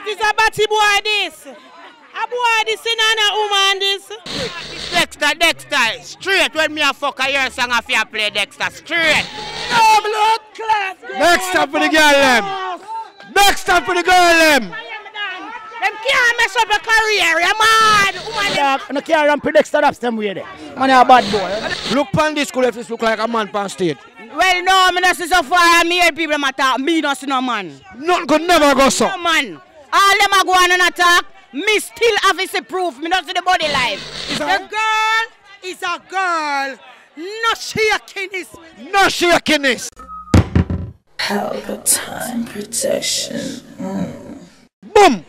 But it's a batty boy this. A boy this in and a woman this. Dexta, Dexta, straight when me a fuck a your song if you play Dexta, straight. No blood clot. Next up for the girl them. Next up for the girl them. Them can't mess up a career, you mad? Woman, them Dog, and I can't predict that them way there. Man, you a bad boy. Look pan this school if this look like a man pan stage. Well, no, me not see so far. I hear people them attack. Me not see no man. Nothing could never go so. No man. All them a go on and attack. Me still have to proof. Me not see the body life. The girl is a girl. No shakiness. No shakiness. time protection. Mm. Boom.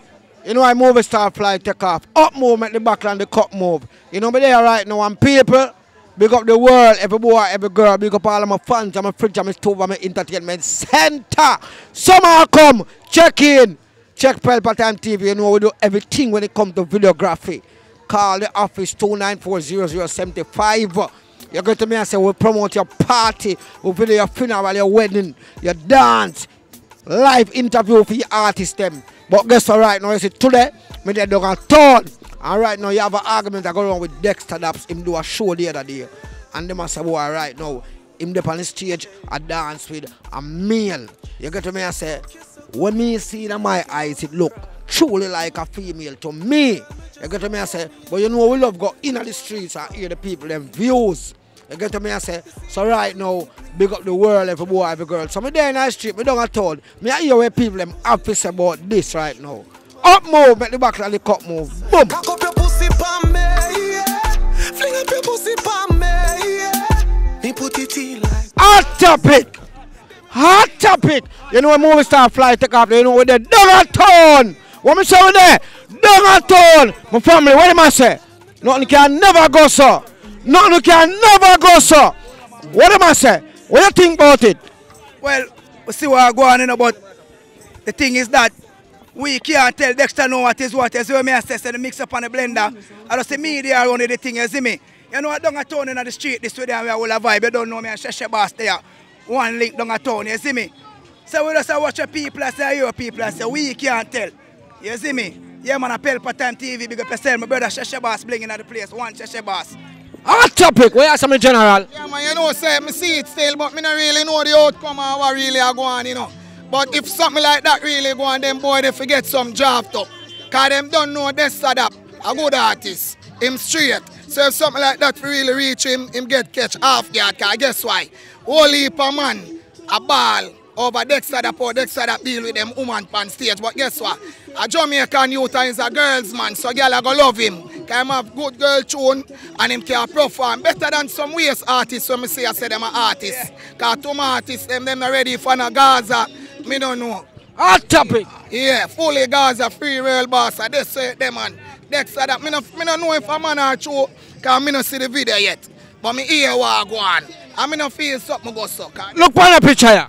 You know I move a star fly take off. Up move make the backland the cup move. You know me there right now and people big up the world, every boy, every girl, big up all of my fans, and my fridge, and my stove, and my entertainment center. Summer come, check in. Check Pelpa Time TV, you know we do everything when it comes to videography. Call the office 2940075. You go to me and say we promote your party, we video your funeral, your wedding, your dance, live interview for your artist them. But guess what right now, you see today, me they dog a turn. And right now you have an argument that go on with Dexta Daps, him do a show the other day. And them say, boy, right now, him the on the stage, I dance with a male. You get to me and say, when me see it in my eyes, it look truly like a female to me. You get to me and say, but you know we love go in the streets and hear the people them views. You get to me and say, so right now, big up the world, every boy, every girl. So me there in the street, me don't get told. Me I hear where people them happy about this right now. Up move, make the back of the cup move. Boom. Cock up your pussy pa me, yeah. Fling up your pussy pa me, yeah. Me put it in like Hot topic. Hot topic. You know when movie star fly take off, you know where they dog a town. What me say with there? Dog a town. My family, what am I say? Nothing can never go so. Nothing can never go so. What am I say? What you think about it? Well, we see what go on, you know, but the thing is that we can't tell Dexta know what is what. See what me say, the mix up on the blender. I just say media only the thing, you see me? You know, I don't town in the street, this way there, we all a vibe. You don't know me and Sheshe Boss there. One link down a town, you see me? So we just a watch your people, I say, your people, I say, we can't tell. You see me? Yeah, man, I Pelpa Time TV, big up yourself. My brother Sheshe Boss blinging at the place. One Sheshe Boss. Hot topic. What you say, me general? Yeah, man, you know, say, me see it still, but me not really know the outcome of what really are going, you know. But if something like that really go on, them boy, they forget some draft up. Cause them don't know this that a good artist. Him straight. So if something like that really reach him, him get catch half guard. Cause guess why? Whole heap of man, a ball, over Dexta Daps or Dexta Daps deal with them woman on stage. But guess what? A Jamaican youth is a girl's man, so girl I go love him. Cause him have good girl tune and him can perform better than some waste artists when me say I say them are artists. Cause two artists, them them not ready for no Gaza. Me don't know. Hot topic. Yeah, fully Gaza, free real boss. I just say them man. Dexta Daps me no, me no know if a man or true, cause me no see the video yet. But me hear what go on. And me no feel something go suck. Look on the picture here.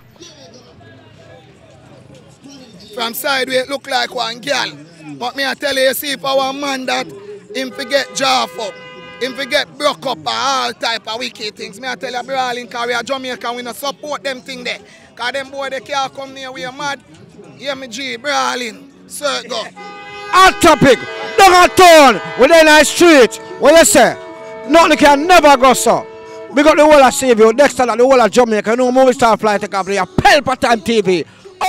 From sideways look like one girl. But me I tell you, you see if our man that him forget jaw up. Him forget broke up and all type of wicked things. Me I tell you, brawling cause we are Jamaican, we no support them thing there. Cause them boy they can't come near, we are mad. Hear me G, brawling. Circle. Hot topic. Dog a town. We there in the street. What you say? Nothing can never go so. We got the whole of Savio, next time the whole of Jamaica. You know, movie star fly take off here. Pelpa Time TV.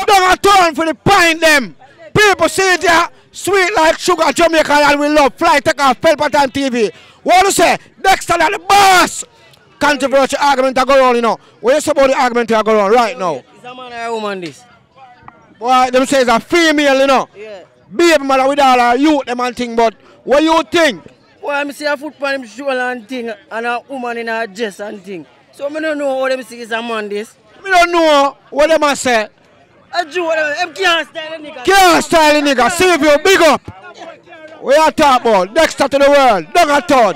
Dog a turn for the pine them. People see it here. Sweet like sugar, Jamaica, and we love. Fly take off Time TV. What you say? Dexta, and the boss. Controversial argument that go on, you know. What you say about the argument that go on right now? Is a man or a woman this? Boy, them say it's a female, you know. Yeah. Baby mother with all her youth, them and thing, but what you think? Well, I'm see a foot on him shoulder and thing, and a woman in a dress and thing. So I don't know how them see is a man this. We don't know what them say. Can't style a nigga. Can't style nigga, save you, big up. We are talk about Dexta to the world, dog a town.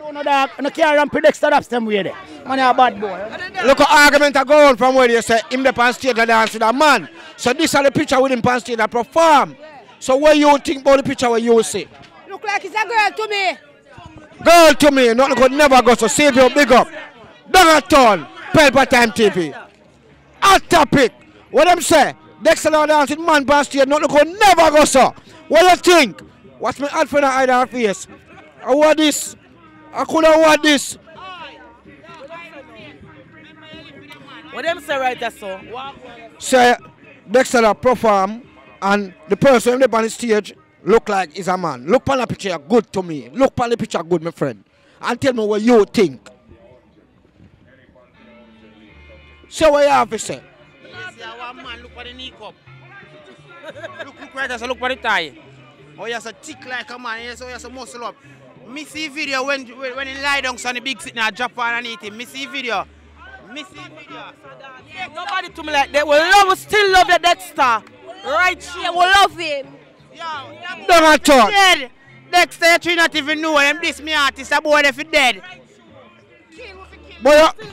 No, no, dog. And I can't run predict that them way there. Man, you a bad boy. Look at argument are going from where you say him the pan stage and dance with a man. So this are the picture with him pan stage and perform. So what you think about the picture what you see? Look like it's a girl to me. Girl to me, nothing could never go, so save your big up. Dog a town, Pelpa Time TV. Hot topic. What them say? Dexta now dance with man past here. Not could never go, sir. What you think? What's my ad for the eye down face? I want this. I could have want this. What them say right there, so? Say Dexta perform and the person up on the stage look like is a man. Look on the picture good to me. Look on the picture good, my friend. And tell me what you think. Say what you have to say. One man look for the knee cup. look, look right there, so look for the tie. Oh, he has a thick like a man, yes, oh, he has a muscle up. Me see video when when, when he lie down on the big sitting and drop on and eat him. Me see video. Me see video. Nobody to me like that. We love, we still love the Dexta. Right here, we love him. Yeah, don't I talk. Dead. Dexta, you not even know him. This me artist, a boy if he dead. But you,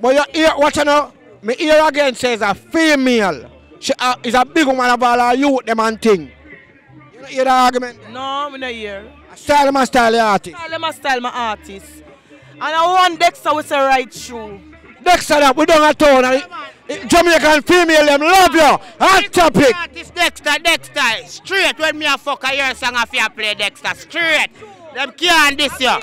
but you hear what you know? Me hear again says a female. She uh, is a big woman of all our youth, them and thing. You know, hear the argument? No, me not here. Style my style artist. Style my style my artist. And I want Dexta with the right shoe. Dexta Daps we don't at town. and it- Jamaican female them love you. Hot topic. Artist Dexta, Dexta. Straight when me a fuck a your song if you play Dexta. Straight. Them can't this you.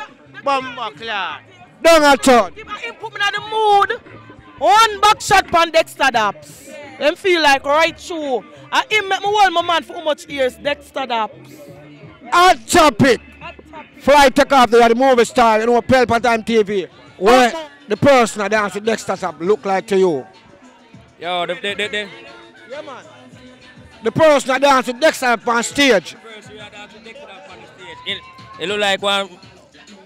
Bumbo clock. Don't at town. Him put me in the mood. One back shot on Dexta Daps. Them feel like right shoe. And him make me hold my man for how much years? Dexta Daps. Hot topic. Fly take off there, the movie star, you know, Pelpa Time TV. Where the person that dance with Dexta Daps look like to you. Yo, the, the, the, the, The person that dance with Dexta Daps on stage. it, it look like one.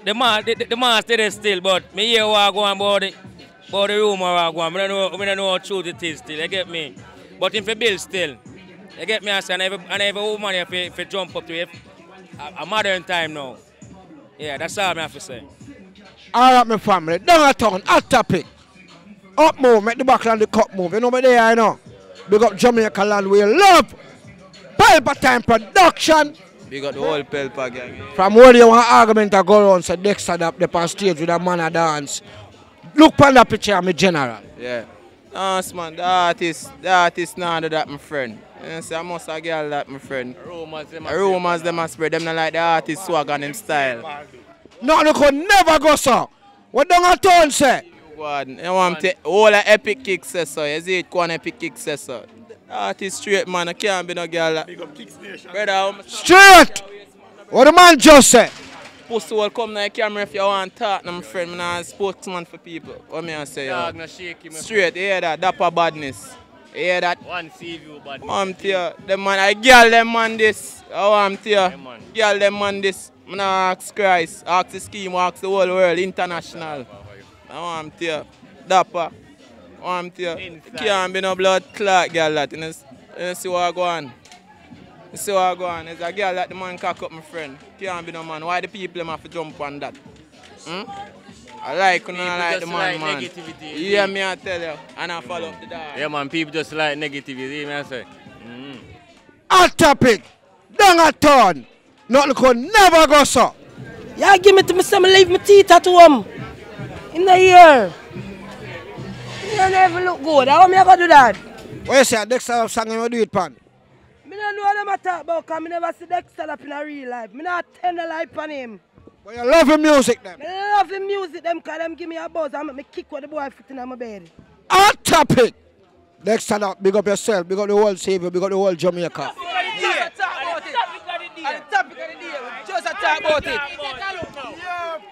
The man, the, the, the man stay there still, but me hear what go on about the, about the rumor what go on. Me don't know, me don't know how true it is still. You get me? But in for bill still. You get me? I say, and every, and every woman if if you jump up to it, a, a modern time now. Yeah, that's all I have to say. All right, my family. Down a town, hot topic. Up move, make the back and the cup move. You know me there, I know. Big up Jamaica land, we love. Pelpa Time Production. Big up the whole Pelpa gang. From where you want argument to go on, so Dexter up the on stage with a man a dance. Look on that picture, me general. Yeah. Nice man, the artist, the artist now do that my friend. You know, say I must a girl that my friend. Rumors them The rumors them a spread, them not like the artist swag and him style. Nothing could never go so. What down a town say? God, you want to all the epic kicks say so. You see it go on epic kicks eh, say so. The artist straight man, I can't be no girl that. Big up Kicks Nation. Brother, how much- Straight. What the man just said. Pussy will come the camera if you want to talk, my friend. I'm not a spokesman for people. What me I say? yo? Dog, no shaky, Straight, you hear that? Dapper badness. You hear that? One view, but I'm tell you, them man, I girl them man this. Oh, I'm tell you, girl them man this. I'm not ask Christ, ask the scheme, ask the whole world, international. Oh, I'm tell you, dapper. Oh, I'm tell you, can't be no blood clot girl that. You know, you know see what I go on? You see what I go on? It's a girl that the man cock up, my friend. Can't be no man. Why the people them have to jump on that? Hmm? I like, you know, I like the just man, like man. negativity. Yeah, me I tell you. And I follow up the dog. Yeah, man, people just like negativity, me I say. Mm. Hot topic. Down a town. Nothing could never go so. Yeah, give me to me some leave my teeth at home. In the ear. You never look good. How me I gonna do that? What you say, Dexter song you do it, pan? Me don't know what them a talk about cause me never see Dexta up in a real life. Me not tell a life on him. But you love him music, them. Me love him music them cause them give me a buzz and make me kick what the boy foot in my bed. Hot topic. Dexta, up, big up yourself, big up the whole Savior, big up the whole Jamaica. Just a talk about it.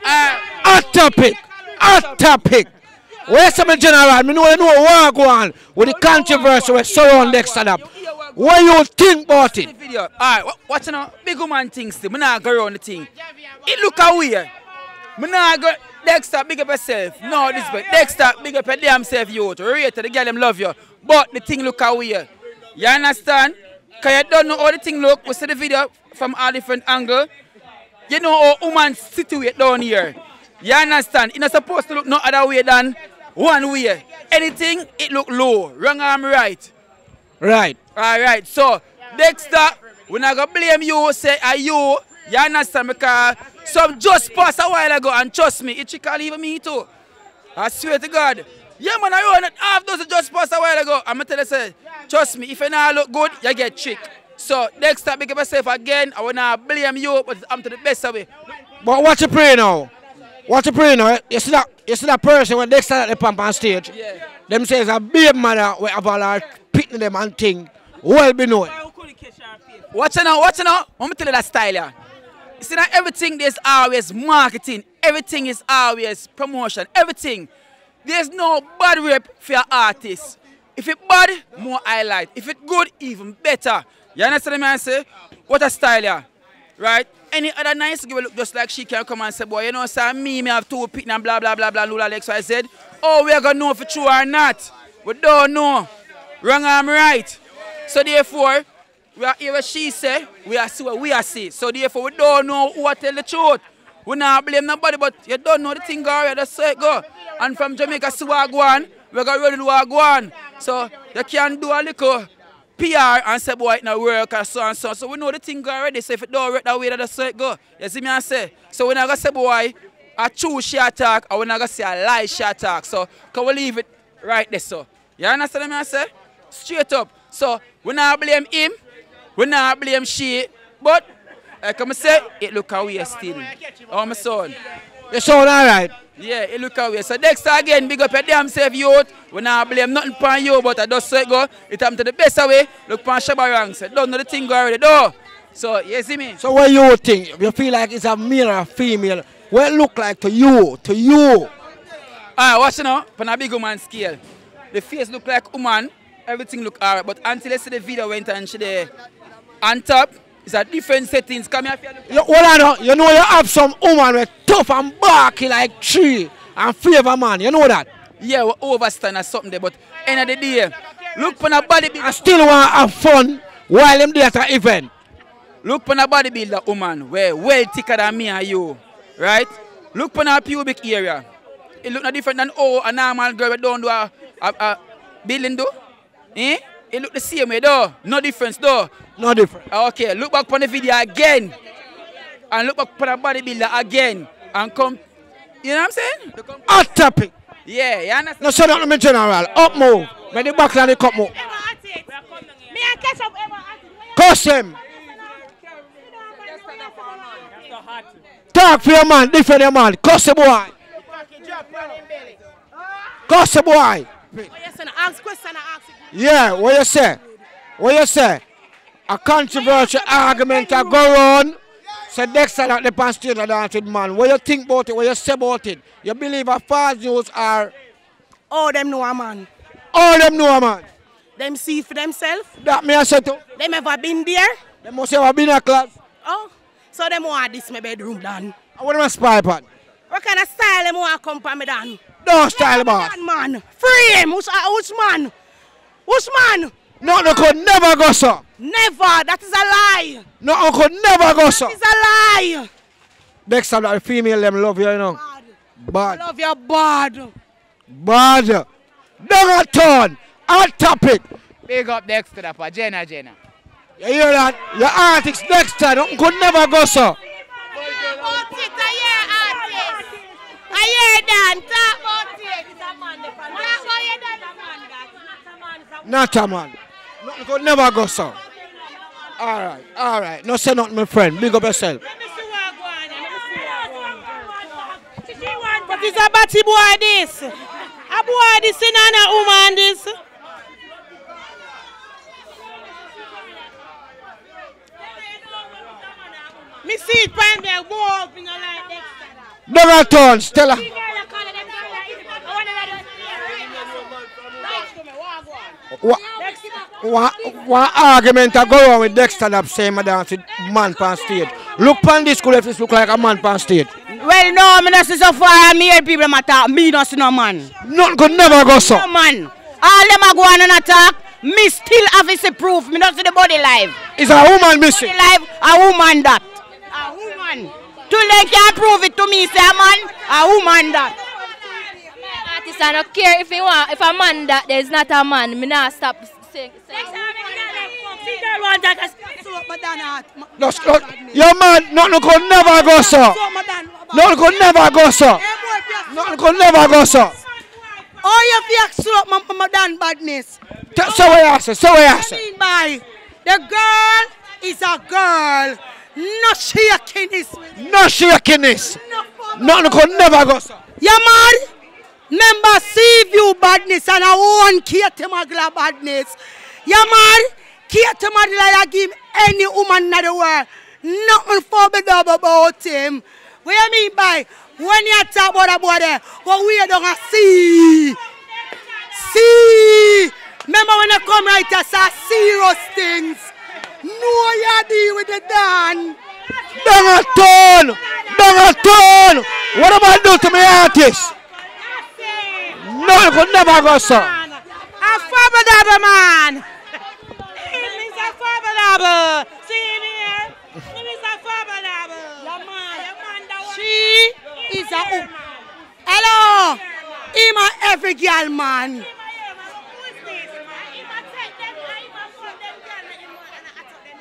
Hot topic. Hot topic. Where's some general? Me know you know what go on with the controversy with surround Dexta up. What you think about it? Video. Alright, wa- watch now. Big woman thing still. Me not go around the thing. It look away. Me not go. Dexta, big up yourself. No, this way. Dexta, big up your damn self, you. Rate the girl them love you. But the thing look away. You understand? Cause you don't know how the thing look. We see the video from all different angle. You know how woman situate down here. You understand? It's not supposed to look no other way than one way. Anything, it look low. Wrong arm right. Right. All right. So Dexta, we're not gonna blame you. Say are you. You understand? Because some just passed a while ago, and trust me, it can leave me too. I swear to God. Yeah, man, I run it half dozen just passed a while ago. I'm gonna tell you, say, trust me, if you not look good, you get trick. So next time, make up yourself again. I will not blame you, but I'm to the best of it. But what you pray now? What you pray now? You see that you see that person when they stand at the pump on stage? Yeah. Them says a babe mother we have all our picking them and thing. Well be known. Watch it now, watch it now. Let me tell you that style, yeah. You see that everything there's always marketing. Everything is always promotion. Everything. There's no bad rep for your artist. If it bad, more highlight. If it good, even better. You understand me I say? What a style, yeah. Right? Any other nice girl look just like she can come and say, boy, you know, say me, me have two picking and blah, blah, blah, blah, lula, X, Y, Z. Oh, we are going to know if true or not. We don't know. Wrong I'm right. So therefore, we are hear what she say, we are see what we are see. So therefore, we don't know who tell the truth. We not blame nobody, but you don't know the thing already, that's so it go. And from Jamaica to Wagwan, we got ready to Wagwan. So you can do a little PR and say, boy, it not work or so and so. So we know the thing already. So if it don't work that way, that's so it go. You see me I say? So we're not going to say, boy, a true shit talk, or we're not going to say a lie shit talk. So can we leave it right there, so? You understand me I say? Straight up. So we not blame him, we not blame she, but like I say, it look away still. Oh, my son. You sound alright? Yeah, it look away. So Dexta again, big up your damn self, youth. We not blame nothing upon you, but I just say go. It happened to the best way. Look upon Shabarang. So don't know the thing go already, though. So, you see me? So what you think? You feel like it's a male or a female? What it look like to you? To you? Alright, watch you now. On a big woman scale. The face look like woman. Everything look alright. But until you see the video went and she there on top, it's a different settings. Come here, you You, hold on, now. you know you have some woman with tough and barky like tree and flavor man. You know that? Yeah, we overstand or something there, but end of the day, look for a bodybuilder. I still want to have fun while them there at an event. Look for a bodybuilder woman where well thicker than me and you, right? Look for a pubic area. It look no different than oh a normal girl we don't do a, a, a building do. Eh? It look the same way though. No difference though. No difference. Okay, look back on the video again. And look back on the bodybuilder again. And come, you know what I'm saying? Hot topic. Yeah, you understand? No, shut up, me general. Up move. When the back line the cup move. Me and catch up ever. Cuss him. Talk for your man, defend your man. Cuss the boy. Cuss the boy. Ask question and ask it. Yeah, what you say? What you say? A controversial argument a go on. Say Dexta Daps the pan stage dancing man. What you think about it? What you say about it? You believe a false news are All them know a man. all them know a man. Them see for themselves. That me I say to. Them ever been there. They must have been a class. Oh, so them want this my bedroom done. I want a spy pan. What kind of style them want come for me done? No style boss. Man, man. Free him. Who's, which man? Which man? no could never go so. Never. That is a lie. Nothing could never go so. It's a lie. Dexta Daps the female them love you, you know. Bad. Love your bad. Bad. Don't a turn. Hot topic. Big up Dexta Daps for Jenna Jenna. You hear that? Your artist Dexta nothing could never go so. Not a man. Nothing could never go so. Alright, alright. No say nothing, my friend. Big up yourself. But it's a batty boy this. A boy this and a woman this. Me see it find like Stella. What, what, what argument I go on with Dexta Daps same dance with man pan stage? Look pan this school if it look like a man pan stage. Well, no, me not see so far. Me hear people them attack. Me not see no man. Nothing could never go so. No man. All them a go on and attack. Me still have to see proof. Me not see the body live. Is a woman missing? Body live, a woman that. A woman. Till they can't prove it to me, say a man, a woman that. Artist, I don't care if you want, if a man that there's not a man, me not stop saying. No, no, your man, nothing could never go so. Nothing could never go so. Nothing could never go so. Oh, you feel slow up, my, my done badness. So what you say? So what you What mean by the girl is a girl, no shakiness. No shakiness. Nothing could never go so. Yeah, man. Remember, see view badness and I want Kate Magla badness. Magla I give any woman in the world nothing for the about him. What you mean by when you talk about a boy what we don't see. See. Remember when I come right here, say serious things. No, you deal with the Dan. Don't turn. Don't turn. What am I do to my artist? Nothing could never go so. A fabadaba man. Him is a fabadaba. See him here? Him is a fabadaba. Your man, your man that She is a hoop. Hello. Him a every girl man.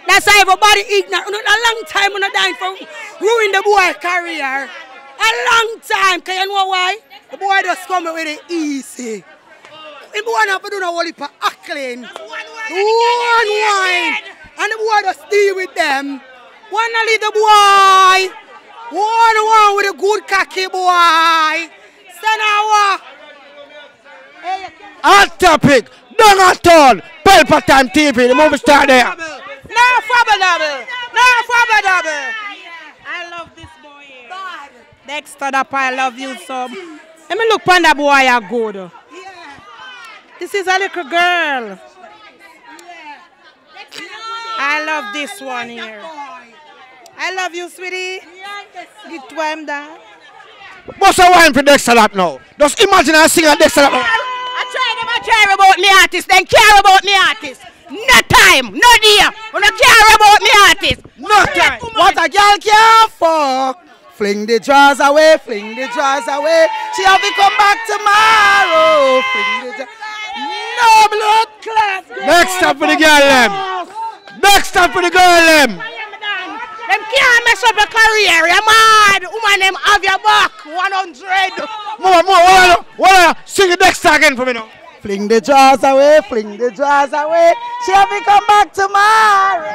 That's why everybody ignorant. A long time when I dying for ruin the boy career. A long time. Can you know why? The boy just come with it easy. The boy not do no whole heap of ackling. One wine. And the boy just deal with them. One little boy. One one with a good cocky boy. Say now what? Hot topic. Don't a turn. Pelpa Time TV. The movie star there. No fabadaba. No fabadaba. I love this boy here. Dexta, that I love you so. Let me look on that boy I good. This is a little girl. I love this one here. I love you, sweetie. Get to him down. What's a wine for Dexta Daps now? Just imagine I sing a Dexta Daps. I try them, I care about me artist, then care about me artist. No time, no dear. We don't care about me artist. No time. What a girl care for. Fling the drawers away, fling the drawers away. She have to come back tomorrow. Fling the drawers. No blood clot. Next time for the girl them. Next time for the girl them. Them can't mess up your career, you mad. Woman, them have your back. 100. More, more. What are you? What are you? Sing it Dexta again for me now. Fling the drawers away, fling the drawers away. She have to come back tomorrow.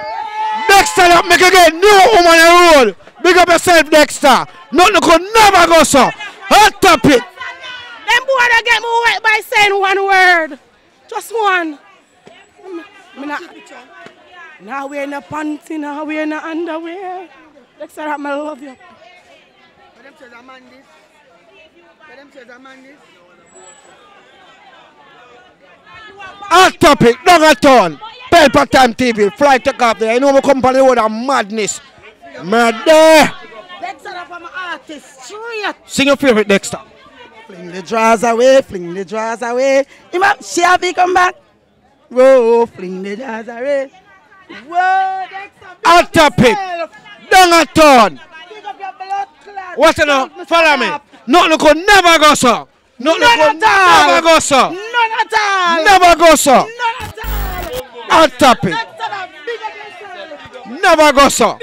Dexta Daps make again. New woman on the road. Big up yourself, Dexta. Nothing could never go so. Hot topic. Them boy don't get me wet by saying one word. Just one. Me not, now wear no panty, now wear no underwear. Next time I love you. Hot topic. Don't a turn. Pelpa Time TV. Fly take off there. You know my company with a madness. Murder. Dexta up on my artist, straight. Sing your favorite Dexta. Fling the drawers away, fling the drawers away. Imam, she have to come back. Whoa, fling the drawers away. Whoa, Dexta. Hot topic. Don't a turn. What you know? Follow me. Nothing could never go so. Nothing None could at all. never go so. None at all. Never go so. None at all. Hot topic. Dexta, big up yourself. Never go so.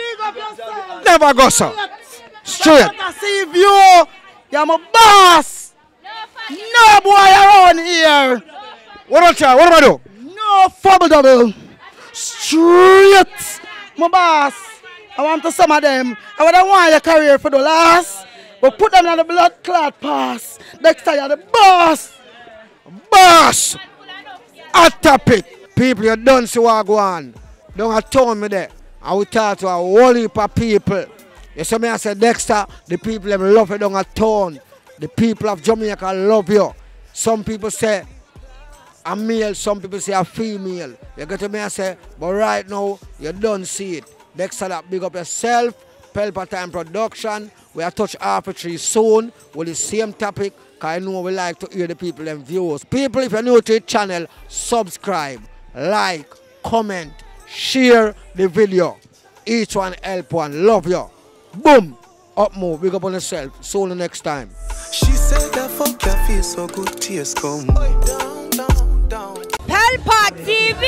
Big. Never go so. Straight. I see you. You're my boss. No boy around here. What do I try? What do I do? No fumble double. Straight. My boss. I want to some of them. I would want your career for the last. But put them on the blood clot pass. Next time you're the boss. Boss. Hot topic. People, you don't see what I go on. Don't have told me that. I will talk to a whole heap of people. You see me, I said, Dexta, the people them love you down a town. The people of Jamaica love you. Some people say a male, some people say a female. You get to me, I say, but right now, you don't see it. Dexta, that big up yourself. Pelpa Time Production. We are touch arbitrary soon with the same topic. Cause I know we like to hear the people and views. People, if you're new to the channel, subscribe, like, comment, share the video. Each one help one. Love you. Boom. Up move. Big up on yourself. See you next time. She said that fuck you feel so good, tears come. Pelpa TV.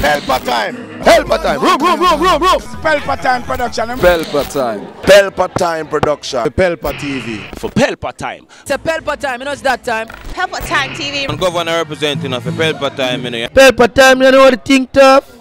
Pelpa time. Pelpa time. Room, room, room, room, room. Pelpa time production. Pelpa time. Pelpa time production. The Pelpa TV. For Pelpa time. It's a Pelpa time, you know it's that time. Pelpa time TV. I'm governor representing of a Pelpa time, you know. Pelpa time, you know what the thing tough?